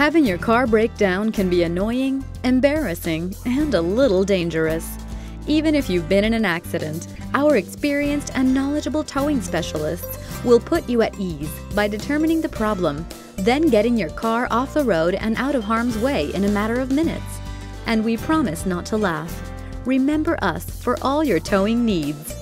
Having your car break down can be annoying, embarrassing, and a little dangerous. Even if you've been in an accident, our experienced and knowledgeable towing specialists will put you at ease by determining the problem, then getting your car off the road and out of harm's way in a matter of minutes. And we promise not to laugh. Remember us for all your towing needs.